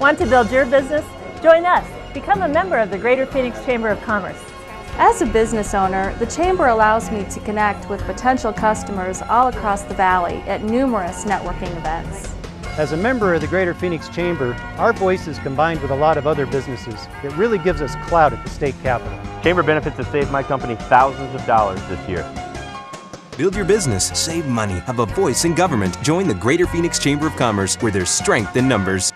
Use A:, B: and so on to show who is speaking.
A: Want to build your business? Join us. Become a member of the Greater Phoenix Chamber of Commerce.
B: As a business owner, the Chamber allows me to connect with potential customers all across the Valley at numerous networking events.
C: As a member of the Greater Phoenix Chamber, our voice is combined with a lot of other businesses. It really gives us clout at the state capitol.
D: Chamber benefits have saved my company thousands of dollars this year.
E: Build your business, save money, have a voice in government. Join the Greater Phoenix Chamber of Commerce where there's strength in numbers.